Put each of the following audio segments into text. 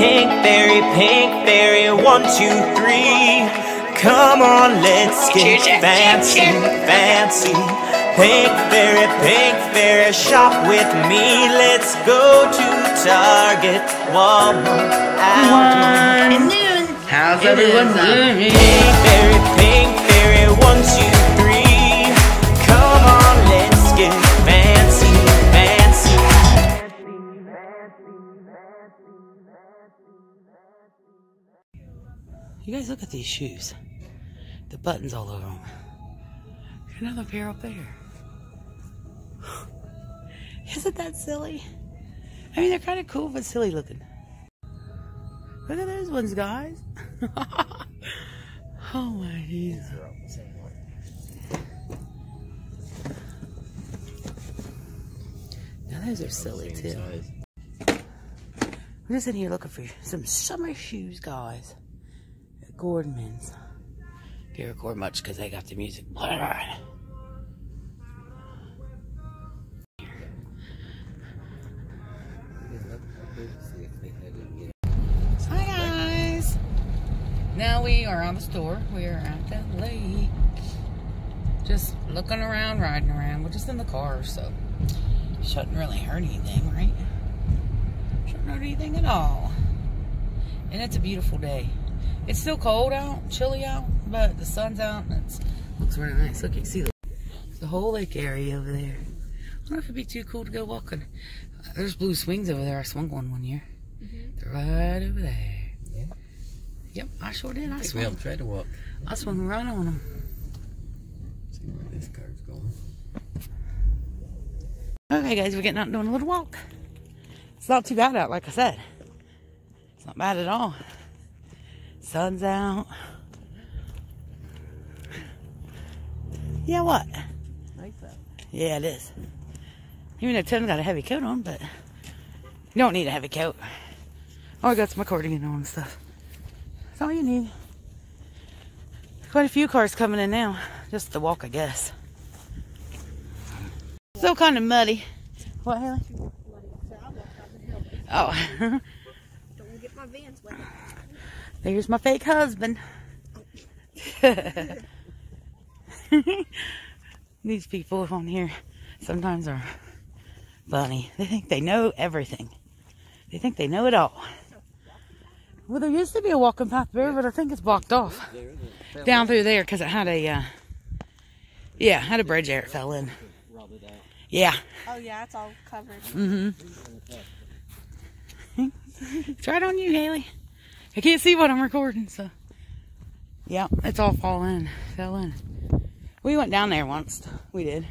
Pink fairy, pink fairy, one, two, three. Come on, let's get fancy, fancy. Pink fairy, pink fairy, shop with me. Let's go to Target, Walmart, Aldi. How's everyone doing? Pink fairy, pink fairy, one, two, You guys look at these shoes. The buttons all over them. Another pair up there. Isn't that silly? I mean, they're kind of cool, but silly looking. Look at those ones, guys. oh my Jesus. Now those are silly too. I'm just in here looking for some summer shoes, guys. At Gordman's. Can't record much because they got the music. Hi guys. Now we are on the store. We are at the lake. Just looking around, riding around. We're just in the car, so shouldn't really hurt anything, right? Shouldn't hurt anything at all. And it's a beautiful day. It's still cold out, chilly out, but the sun's out and it looks really nice. Look, you can see the, the whole lake area over there. I wonder if it'd be too cool to go walking. There's blue swings over there. I swung one one year. Mm-hmm. They're right over there. Yeah. Yep, I sure did. I We swung. tried to walk. I swung right on them. See where this car's going. Okay, guys, we're getting out and doing a little walk. It's not too bad out, like I said. It's not bad at all. Sun's out. Yeah, what? Like that. Yeah, it is. Even though Tim's got a heavy coat on, but you don't need a heavy coat. Oh, I got some accordion on and stuff. That's all you need. Quite a few cars coming in now. Just to walk, I guess. Still kind of muddy. What, Haley? Oh, Don't get my vans wet. There's my fake husband. These people on here sometimes are funny. They think they know everything. They think they know it all. Well, there used to be a walking path there, but I think it's blocked off down through there because it had a, uh, yeah, had a bridge there. It fell in. Yeah. Oh yeah, it's all covered. Mm-hmm. it's right on you, Haley. I can't see what I'm recording, so. Yeah, it's all fall in. Fell in. We went down there once. We did.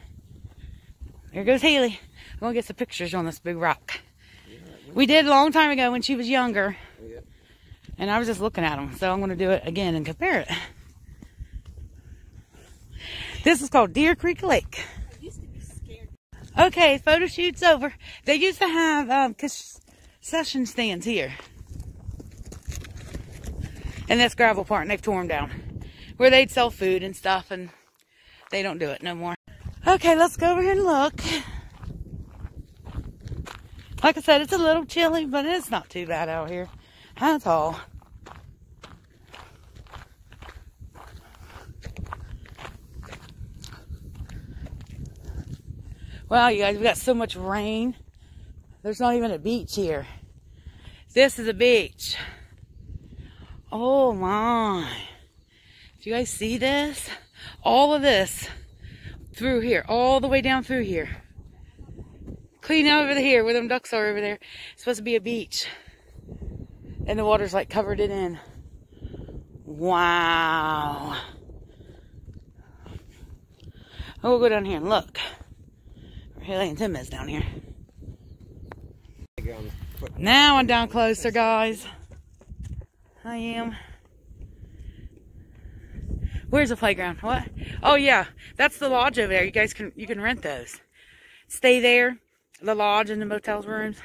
There goes Haley. I'm gonna get some pictures on this big rock. We did a long time ago when she was younger. And I was just looking at them, so I'm gonna do it again and compare it. This is called Deer Creek Lake. I used to be scared. Okay, photo shoot's over. They used to have um, concession stands here. And that's gravel part, and they've torn down. Where they'd sell food and stuff, and they don't do it no more. Okay, let's go over here and look. Like I said, it's a little chilly, but it's not too bad out here. That's all. Wow, you guys, we got so much rain. There's not even a beach here. This is a beach. Oh my. Do you guys see this? All of this through here, all the way down through here. Clean out over here where them ducks are over there. It's supposed to be a beach. And the water's like covered it in. Wow. Oh, we'll go down here and look. Haley and Tim is down here. Now I'm down closer, guys. I am. Where's the playground? What? Oh yeah, that's the lodge over there. You guys can you can rent those. Stay there. The lodge and the motel's rooms.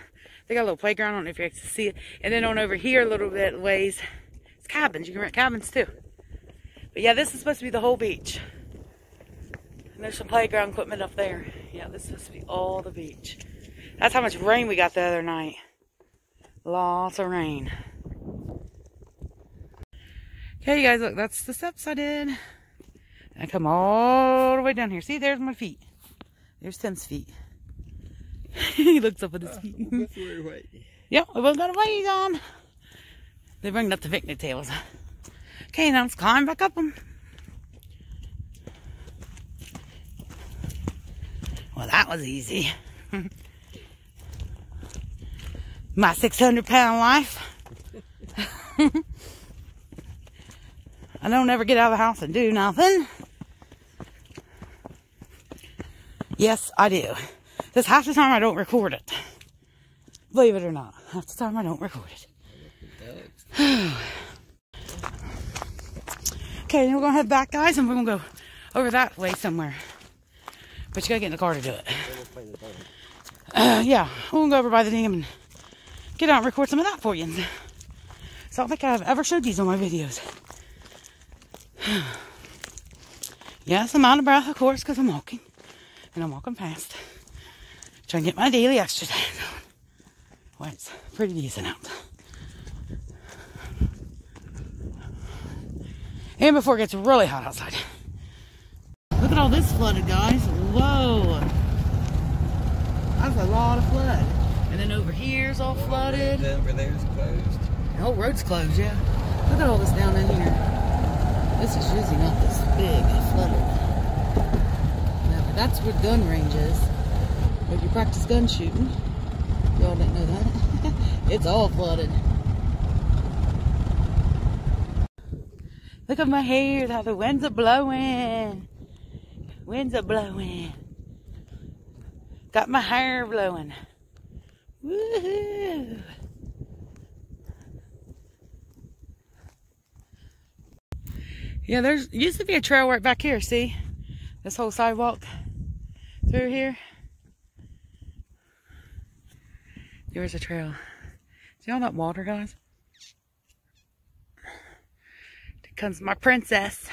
They got a little playground. I don't know if you can see it. And then on over here a little bit ways, it's cabins. You can rent cabins too. But yeah, this is supposed to be the whole beach. And there's some playground equipment up there. Yeah, this is supposed to be all the beach. That's how much rain we got the other night. Lots of rain. Okay, you guys, look, that's the steps I did. And I come all the way down here. See, there's my feet. There's Tim's feet. he looks up at his feet. Yep, we both got a ways on. They bring up the picnic tables. Okay, now let's climb back up them. Well, that was easy. My 600 pound life. I don't ever get out of the house and do nothing. Yes, I do. This half the time I don't record it. Believe it or not, half the time I don't record it. okay, then we're gonna head back, guys, and we're gonna go over that way somewhere. But you gotta get in the car to do it. Uh, yeah, we're gonna go over by the dam and get out and record some of that for you. So I don't think I've ever showed these on my videos. yes, I'm out of breath, of course, because I'm walking. And I'm walking fast. Trying to get my daily exercise on. Well, it's pretty decent out. And before it gets really hot outside. Look at all this flooded, guys. Whoa. That's a lot of flood. And then over here's all flooded. Over there's closed. The whole road's closed, yeah. Look at all this down in here. This is usually not this big flooded. Now, that's where gun range is. Where you practice gun shooting. Y'all didn't know that. it's all flooded. Look at my hair, how the winds are blowing. Winds are blowing. Got my hair blowing. Woohoo! Yeah, there's used to be a trail right back here, see? This whole sidewalk through here. There's a trail. See all that water, guys? Here comes my princess.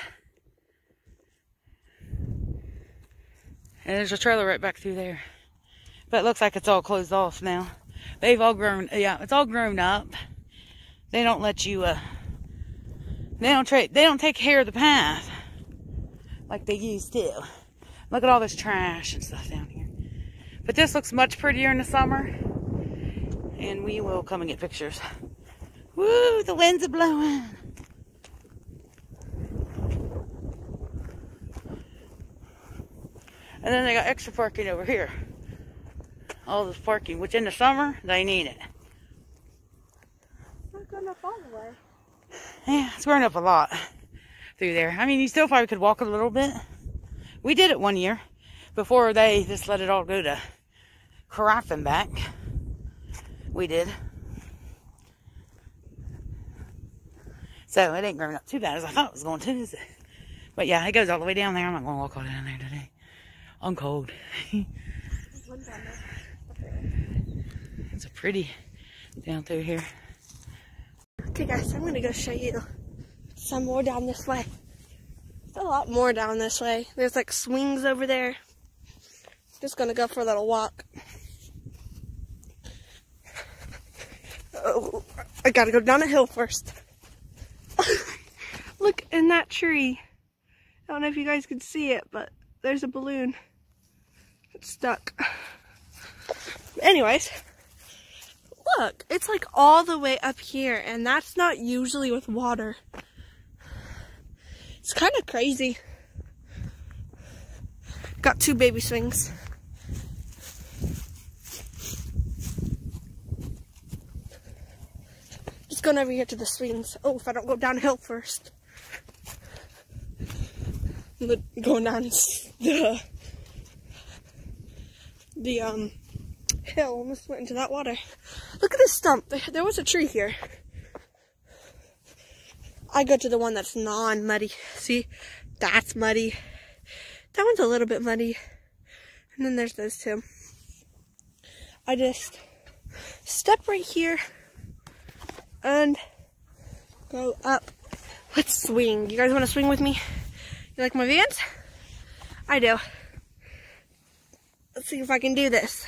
And there's a trailer right back through there. But it looks like it's all closed off now. They've all grown, yeah, it's all grown up. They don't let you, uh, they don't they don't take care of the path like they used to. Look at all this trash and stuff down here. But this looks much prettier in the summer. And we will come and get pictures. Woo, the winds are blowing. And then they got extra parking over here. All this parking, which in the summer, they need it. Not going up all the way. Yeah, it's grown up a lot through there. I mean, you still probably could walk a little bit. We did it one year before they just let it all go to crap and back. We did. So it ain't grown up too bad as I thought it was going to, is it? But yeah, it goes all the way down there. I'm not going to walk all down there today. I'm cold. It's a pretty down through here. Okay, guys, I'm gonna go show you some more down this way. There's a lot more down this way. There's like swings over there. Just gonna go for a little walk. Oh, I gotta go down a hill first. Look in that tree. I don't know if you guys can see it, but there's a balloon. It's stuck. Anyways, look, it's like all the way up here, and that's not usually with water. It's kind of crazy. Got two baby swings. Just going over here to the swings. Oh, if I don't go downhill first. The- Going down the the um hill almost went into that water. This stump. There- There was a tree here. I go to the one that's non-muddy. See, that's muddy. That one's a little bit muddy. And then there's those two. I just step right here and go up. Let's swing. You guys want to swing with me? You like my vans? I do. Let's see if I can do this.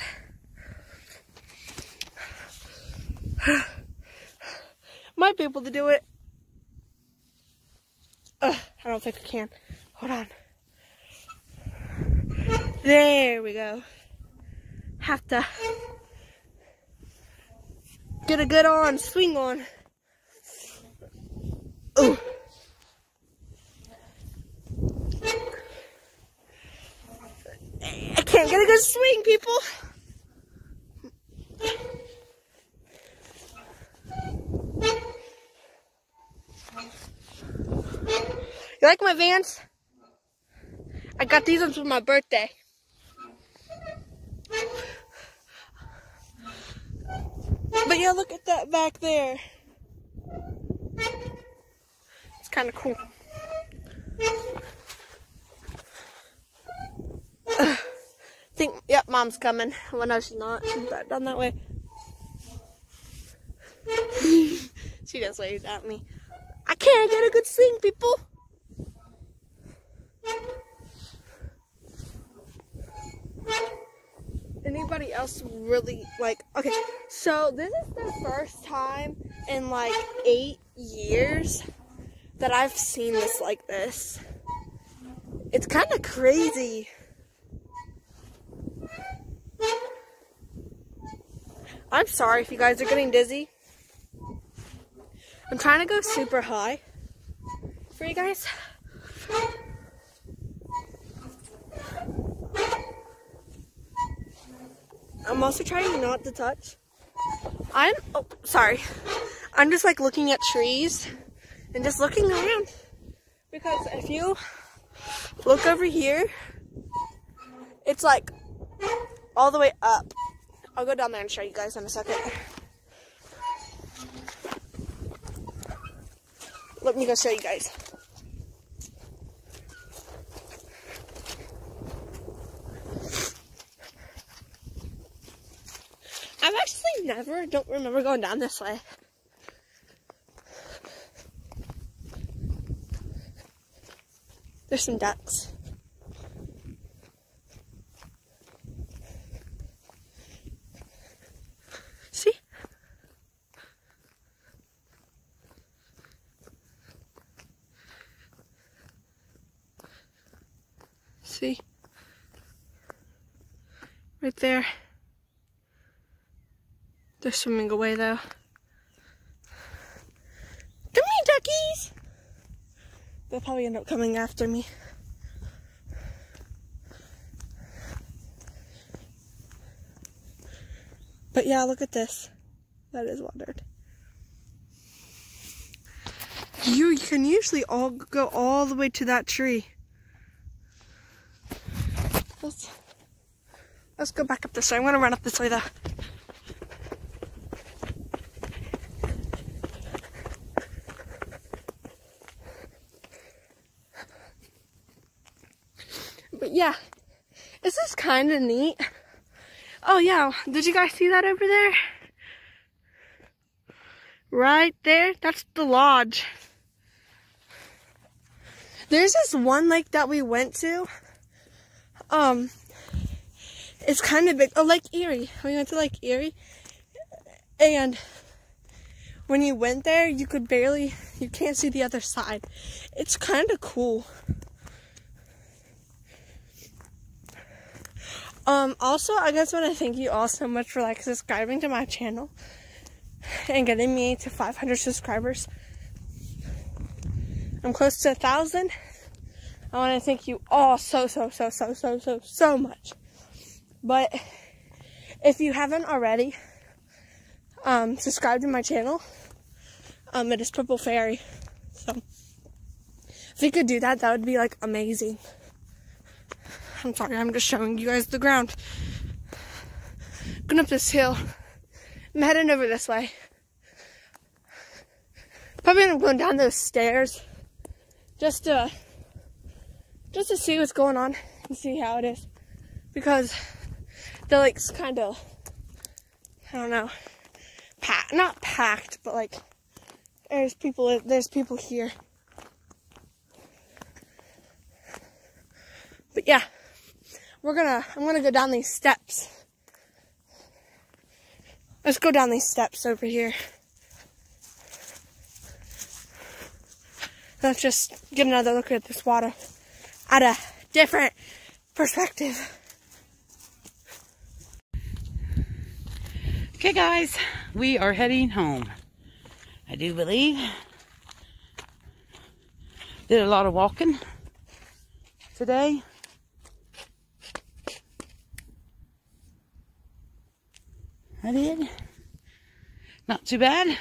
Might be able to do it. I don't think I can. Hold on. There we go. Have to get a good on swing on. Ooh. I can't get a good swing, people. You like my Vans? I got these ones for my birthday. But yeah, look at that back there. It's kind of cool. I think, yep, mom's coming. Well, no, she's not. She's back down that way. she just waved at me. I can't get a good swing, people. Anybody else really like okay, so this is the first time in like eight years that I've seen this like this. It's kind of crazy. I'm sorry if you guys are getting dizzy. I'm trying to go super high for you guys. I'm also trying not to touch. I'm, oh, sorry. I'm just like looking at trees and just looking around. Because if you look over here, it's like all the way up. I'll go down there and show you guys in a second. Let me go show you guys. I've actually never, don't remember going down this way. There's some ducks. See? See? Right there. They're swimming away though. Come here, duckies! They'll probably end up coming after me. But yeah, look at this. That is watered. You can usually all go all the way to that tree. Let's, let's go back up this way. I'm gonna run up this way though. But yeah, this is kind of neat. Oh yeah, did you guys see that over there? Right there, that's the lodge. There's this one lake that we went to. Um, it's kind of big. Oh, Lake Erie. We went to Lake Erie. And when you went there, you could barely, you can't see the other side. It's kind of cool. Um, also, I just want to thank you all so much for like subscribing to my channel and getting me to 500 subscribers. I'm close to a thousand. I want to thank you all so, so, so, so, so, so, so much. But if you haven't already, um, subscribe to my channel. Um, it is Purple Fairy. So if you could do that, that would be like amazing. I'm sorry, I'm just showing you guys the ground. Going up this hill. I'm heading over this way. Probably going down those stairs just to just to see what's going on and see how it is. Because the lake's kind of I don't know, packed, not packed, but like there's people there's people here. But yeah we're gonna, I'm gonna go down these steps. Let's go down these steps over here. Let's just get another look at this water at a different perspective. Okay, guys, we are heading home. I do believe. Did a lot of walking today. I did. Not too bad.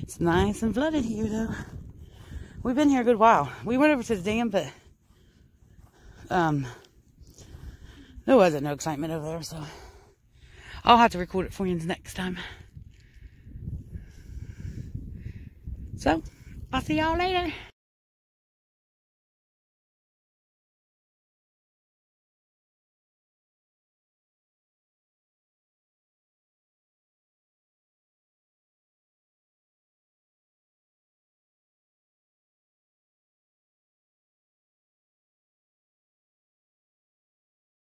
It's nice and flooded here, though. We've been here a good while. We went over to the dam, but um, there wasn't no excitement over there, so I'll have to record it for you next time. So, I'll see y'all later.